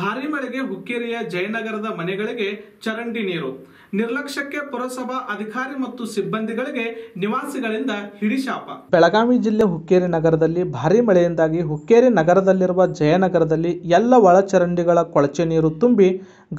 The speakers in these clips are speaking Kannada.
ಭಾರಿ ಮಳೆಗೆ ಹುಕ್ಕೇರಿಯ ಜಯನಗರದ ಮನೆಗಳಿಗೆ ಚರಂಡಿ ನೀರು. ನಿರ್ಲಕ್ಷ್ಯಕ್ಕೆ ಪುರಸಭಾ ಅಧಿಕಾರಿ ಮತ್ತು ಸಿಬ್ಬಂದಿಗಳಿಗೆ ನಿವಾಸಿಗಳಿಂದ ಹಿಡಿಶಾಪ. ಬೆಳಗಾವಿ ಜಿಲ್ಲೆ ಹುಕ್ಕೇರಿ ನಗರದಲ್ಲಿ ಭಾರಿ ಮಳೆಯಿಂದಾಗಿ ಹುಕ್ಕೇರಿ ನಗರದಲ್ಲಿರುವ ಜಯನಗರದಲ್ಲಿ ಎಲ್ಲ ಒಳಚರಂಡಿಗಳ ಕೊಳಚೆ ನೀರು ತುಂಬಿ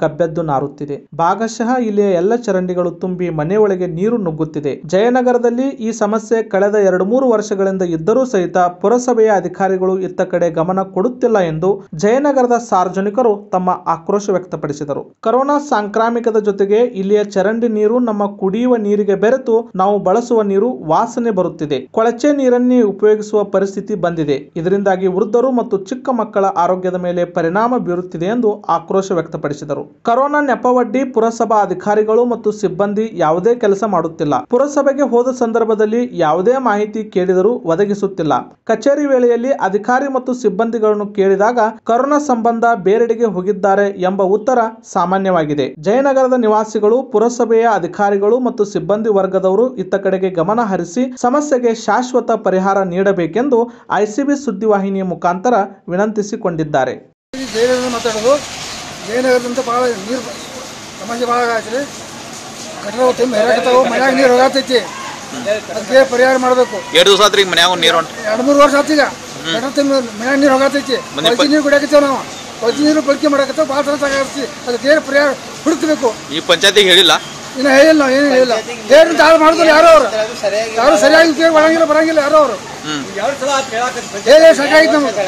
ಗಬ್ಬೆದ್ದು ನಾರುತ್ತಿದೆ. ಭಾಗಶಃ ಇಲ್ಲಿಯ ಎಲ್ಲ ಚರಂಡಿಗಳು ತುಂಬಿ ಮನೆಯೊಳಗೆ ನೀರು ನುಗ್ಗುತ್ತಿದೆ. ಜಯನಗರದಲ್ಲಿ ಈ ಸಮಸ್ಯೆ ಕಳೆದ ಎರಡು ಮೂರು ವರ್ಷಗಳಿಂದ ಇದ್ದರೂ ಸಹಿತ ಪುರಸಭೆಯ ಅಧಿಕಾರಿಗಳು ಇತ್ತ ಕಡೆ ಗಮನ ಕೊಡುತ್ತಿಲ್ಲ ಎಂದು ಜಯನಗರದ ಸಾರ್ವಜನಿಕರು ತಮ್ಮ ಆಕ್ರೋಶ ವ್ಯಕ್ತಪಡಿಸಿದರು. ಕೊರೋನಾ ಸಾಂಕ್ರಾಮಿಕದ ಜೊತೆಗೆ ಇಲ್ಲಿಯ ಚರಂಡಿ ನೀರು ನಮ್ಮ ಕುಡಿಯುವ ನೀರಿಗೆ ಬೆರೆತು ನಾವು ಬಳಸುವ ನೀರು ವಾಸನೆ ಬರುತ್ತಿದೆ. ಕೊಳಚೆ ನೀರನ್ನೇ ಉಪಯೋಗಿಸುವ ಪರಿಸ್ಥಿತಿ ಬಂದಿದೆ. ಇದರಿಂದಾಗಿ ವೃದ್ಧರು ಮತ್ತು ಚಿಕ್ಕ ಮಕ್ಕಳ ಆರೋಗ್ಯದ ಮೇಲೆ ಪರಿಣಾಮ ಬೀರುತ್ತಿದೆ ಎಂದು ಆಕ್ರೋಶ ವ್ಯಕ್ತಪಡಿಸಿದರು. ಕೊರೋನಾ ನೆಪವಡ್ಡಿ ಪುರಸಭಾ ಅಧಿಕಾರಿಗಳು ಮತ್ತು ಸಿಬ್ಬಂದಿ ಯಾವುದೇ ಕೆಲಸ ಮಾಡುತ್ತಿಲ್ಲ. ಪುರಸಭೆಗೆ ಹೋದ ಸಂದರ್ಭದಲ್ಲಿ ಯಾವುದೇ ಮಾಹಿತಿ ಕೇಳಿದರೂ ಒದಗಿಸುತ್ತಿಲ್ಲ. ಕಚೇರಿ ವೇಳೆಯಲ್ಲಿ ಅಧಿಕಾರಿ ಮತ್ತು ಸಿಬ್ಬಂದಿಗಳನ್ನು ಕೇಳಿದಾಗ ಕೊರೋನಾ ಸಂಬಂಧ ಬೇರೆಡೆಗೆ ಹೋಗಿದ್ದಾರೆ ಎಂಬ ಉತ್ತರ ಸಾಮಾನ್ಯವಾಗಿದೆ. ಜಯನಗರದ ನಿವಾಸಿಗಳು ಪುರಸಭೆಯ ಅಧಿಕಾರಿಗಳು ಮತ್ತು ಸಿಬ್ಬಂದಿ ವರ್ಗದವರು ಇತ್ತ ಕಡೆಗೆ ಗಮನ ಹರಿಸಿ ಸಮಸ್ಯೆಗೆ ಶಾಶ್ವತ ಪರಿಹಾರ ನೀಡಬೇಕೆಂದು ಐಸಿಬಿ ಸುದ್ದಿವಾಹಿನಿಯ ಮುಖಾಂತರ ವಿನಂತಿಸಿಕೊಂಡಿದ್ದಾರೆ. ಮಾತಾಡೋದು ಜಯನಗರದಿಂದ ಭಾಳ ನೀರು ಸಮಸ್ಯೆ ಭಾಳ ಆಗೈತ್ರಿ ಗಟ್ರ ತುಂಬ ಹೇಳಕತ್ತಾವು ಮನ್ಯಾಗ ನೀರು ಅದಕ್ಕೆ ಪರಿಹಾರ ಮಾಡಬೇಕು. ಎರಡು ದಿವಸ ಆತ್ರಿ ಮನ್ಯಾಗ ನೀರು ಎರಡು ಮೂರು ವರ್ಷ ಆತೀಗ ಈಗ ತುಂಬ ಮನ್ಯಾಗ ನೀರು ಹೋಗತೈತಿ ಮನೆ ಪ- ನೀರು ಕುಡಿಯಾಕತ್ತೇವೆ ನಾವು. ಕೊಳಚೆ ನೀರು ಬಳಕೆ ಮಾಡಕತ್ತೇವೆ ಭಾಳ ತ್ರಾಸ ಆಗತ್ತಿ ಅದಕ್ಕೆ ಏನು ಪರಿಹಾರ ಹುಡುಕಬೇಕು. ಈ ಪಂಚಾಯತಿಗೆ ಹೇಳಿಲ್ಲ? ಇನ್ನು ಹೇಳಿಲ್ಲ ನಾವು ಏನು ಹೇಳಿಲ್ಲ. ಏನು ಹಾಳು ಮಾಡಿದ್ರು ಯಾರೋ ಅವರು. ಯಾರು ಸರಿಯಾಗಿ ಉಪಯೋಗ ಮಾಡಂಗಿಲ್ಲ ಬರಂಗಿಲ್ಲ ಯಾರೋ ಅವರು. ಹೇಳಿ ಸಾಕಾಗಿತ್ತು ನಮಗೆ.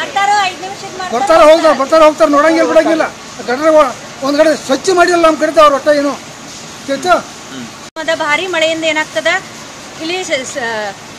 ಬರ್ತಾರೋ ನಿಮಿಷದ ಮಾಡ್ತಾರೋ ಬರ್ತಾರ ಹೋಗ್ತಾರ ಬರ್ತಾರ ಹೋಗ್ತಾರ ನೋಡಂಗಿಲ್ಲ ಬಿಡಂಗಿಲ್ಲ. ಗಟ್ರ ಒಂದ್ ಕಡೆ ಸ್ವಚ್ಛ ಮಾಡಿಲ್ಲ ನಮ್ಮ ಕಡೆ ಅವ್ರ ಒಟ್ಟ ಏನು. ಕೇಳ್ತಾ? ಅದ ಭಾರಿ ಮಳೆಯಿಂದ ಏನಾಗ್ತದ? ಇಲ್ಲಿ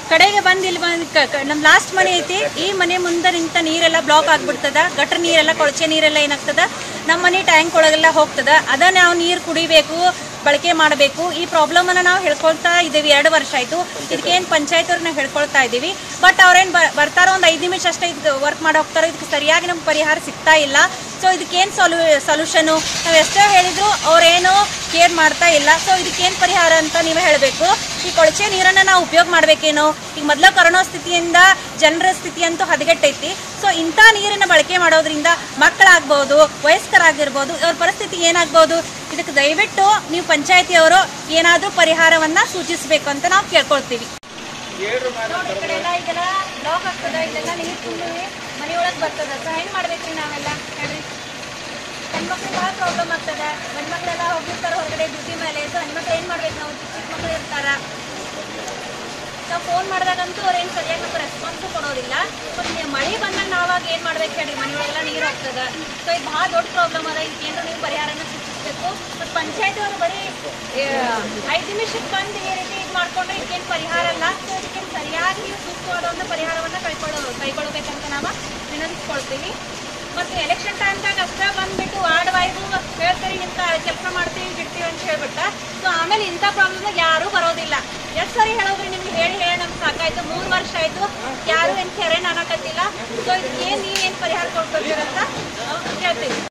ಕಡೆಗೆ ಬಂದು ಇಲ್ಲಿ ಬಂದು ಕ- ಲಾಸ್ಟ್ ಮನೆ ಐತಿ. ಈ ಮನೆ ಮುಂದೆ ನಿಂತ ನೀರೆಲ್ಲ ಬ್ಲಾಕ್ ಆಗ್ಬಿಡ್ತದ. ಗಟ್ರ ನೀರೆಲ್ಲ ಕೊಳಚೆ ನೀರೆಲ್ಲ ಏನಾಗ್ತದ? ನಮ್ಮ ಮನೆ ಟ್ಯಾಂಕ್ ಒಳಗೆಲ್ಲ ಹೋಗ್ತದ. ಅದನ್ನ ನಾವು ನೀರು ಕುಡಿಬೇಕು. ಬಳಕೆ ಮಾಡಬೇಕು. ಈ ಪ್ರಾಬ್ಲಮ್ ಅನ್ನ ನಾವು ಹೇಳ್ಕೊಳ್ತಾ ಇದ್ದೀವಿ. ಎರಡು ವರ್ಷ ಆಯ್ತು. ಇದಕ್ಕೇನು ಪಂಚಾಯತ್ ಅವ್ರನ್ನ ಹೇಳ್ಕೊಳ್ತಾ ಇದ್ದೀವಿ. ಬಟ್ ಅವ್ರೇನು ಬರ್ತಾರೋ ಒಂದು ಐದು ನಿಮಿಷ ಅಷ್ಟೇ ಇದು ವರ್ಕ್ ಮಾಡಿ ಹೋಗ್ತಾರೋ, ಇದಕ್ಕೆ ಸರಿಯಾಗಿ ನಮ್ಗೆ ಪರಿಹಾರ ಸಿಗ್ತಾ ಇಲ್ಲ. ಸೊ ಇದಕ್ಕೇನು ಸೊಲ್ಯೂ ಸೊಲ್ಯೂಷನು ನಾವು ಎಷ್ಟೋ ಹೇಳಿದ್ರು ಅವರೇನು ಕೇರ್ ಮಾಡ್ತಾ ಇಲ್ಲ. ಸೊ ಇದಕ್ಕೇನು ಪರಿಹಾರ ಅಂತ ನೀವು ಹೇಳಬೇಕು. ಈ ಕೊಳಚೆ ನೀರನ್ನು ನಾವು ಉಪಯೋಗ ಮಾಡಬೇಕೇನೋ? ಈಗ ಮೊದಲ ಕರೋನಾ ಸ್ಥಿತಿಯಿಂದ ಜನರ ಸ್ಥಿತಿ ಅಂತೂ ಹದಗೆಟ್ಟೈತಿ. ಸೊ ಇಂಥ ನೀರನ್ನು ಬಳಕೆ ಮಾಡೋದ್ರಿಂದ ಮಕ್ಕಳಾಗ್ಬೋದು, ವಯಸ್ಕರಾಗಿರ್ಬೋದು ಅವ್ರ ಪರಿಸ್ಥಿತಿ ಏನಾಗ್ಬೋದು? ಇದಕ್ಕೆ ದಯವಿಟ್ಟು ನೀವು ಪಂಚಾಯತಿಯವರು ಏನಾದರೂ ಪರಿಹಾರವನ್ನ ಸೂಚಿಸಬೇಕು ಅಂತ ನಾವು ಕೇಳ್ಕೊಳ್ತೀವಿ. ನೋಡಿ, ಈ ಕಡೆ ಎಲ್ಲ ಇದೆಲ್ಲ ಬ್ಲಾಕ್ ಆಗ್ತದ ಇದೆಲ್ಲ ನೀರು ತುಂಬಿ ಮನೆಯೊಳಗೆ ಬರ್ತದ ಸೊ ಹೆಂಗ್ ಮಾಡ್ಬೇಕ್ರಿ ನಾವೆಲ್ಲ? ಹೇಳ್ರಿ. ಹೆಣ್ಮಕ್ಳಿಗೆ ಭಾಳ ಪ್ರಾಬ್ಲಮ್ ಆಗ್ತದ. ಗಂಡ್ಮಕ್ಳೆಲ್ಲ ಹೋಗಿರ್ತಾರೆ ಹೊರಗಡೆ ಡ್ಯೂಟಿ ಮೇಲೆ ಸೊ ಹೆಣ್ಮಕ್ಳು ಏನು ಮಾಡ್ಬೇಕು ನಾವು? ಚಿಕ್ಕ ಮಕ್ಳು ಇರ್ತಾರ. ನಾವು ಫೋನ್ ಮಾಡಿದಾಗಂತೂ ಅವ್ರು ಏನು ಸರಿಯಾಗಿ ನಮ್ಗೆ ರೆಸ್ಪಾನ್ಸು ಕೊಡೋದಿಲ್ಲ. ಬಟ್ ಮಳೆ ಬಂದಾಗ ನಾವಾಗ ಏನು ಮಾಡ್ಬೇಕು ಹೇಳಿ ಮನೆಯೊಳಗೆಲ್ಲ ನೀರು ಹೋಗ್ತದ. ಸೊ ಇದು ಭಾಳ ದೊಡ್ಡ ಪ್ರಾಬ್ಲಮ್ ಅದ. ಇದಕ್ಕೇನು ನೀವು ಪರಿಹಾರನ ಸೂಚಿಸಬೇಕು ಮತ್ತು ಪಂಚಾಯತ್ ಅವರು ಬರೀ ಐದು ನಿಮಿಷಕ್ಕೆ ಬಂದು ಈ ರೀತಿ ಇದು ಮಾಡ್ಕೊಂಡ್ರೆ ಇದಕ್ಕೇನು ಪರಿಹಾರ ಅಲ್ಲ ಸೊ ಇದಕ್ಕೇನು ಸರಿಯಾಗಿ ಸೂಕ್ತವಾದ ಒಂದು ಪರಿಹಾರವನ್ನು ಕೈಗೊಳ್ಳೋ ಕೈಗೊಳ್ಳಬೇಕಂತ ನಾವು ವಿನಂತಿಸ್ಕೊಳ್ತೀವಿ. ಮತ್ತು ಎಲೆಕ್ಷನ್ ಟೈಮ್ದಾಗ ಅಷ್ಟೇ ಬಂದ್ಬಿಟ್ಟು ವಾರ್ಡ್ ವೈಸು ಹೇಳ್ತೀರಿ, ಇಂಥ ಕೆಲಸ ಮಾಡ್ತೀವಿ, ಬಿಡ್ತೀವಿ ಅಂತ ಹೇಳ್ಬಿಟ್ಟ. ಸೊ ಆಮೇಲೆ ಇಂಥ ಪ್ರಾಬ್ಲಮ್ನಾಗ ಯಾರೂ ಬರೋದಿಲ್ಲ. ಎಷ್ಟು ಸರಿ ಹೇಳೋದ್ರಿ ನಿಮ್ಗೆ? ಹೇಳಿ ಹೇಳಿ ನಮ್ಗೆ ಸಾಕಾಯ್ತು. ಮೂರು ವರ್ಷ ಆಯಿತು. ಯಾರು ಏನು ಕೆರೆ ಅನ್ನಕತ್ತಿಲ್ಲ ಸೊ ಏನು ನೀವೇನು ಪರಿಹಾರ ಕೊಡ್ಕೊಳ್ತೀರಂತ ಕೇಳ್ತೀವಿ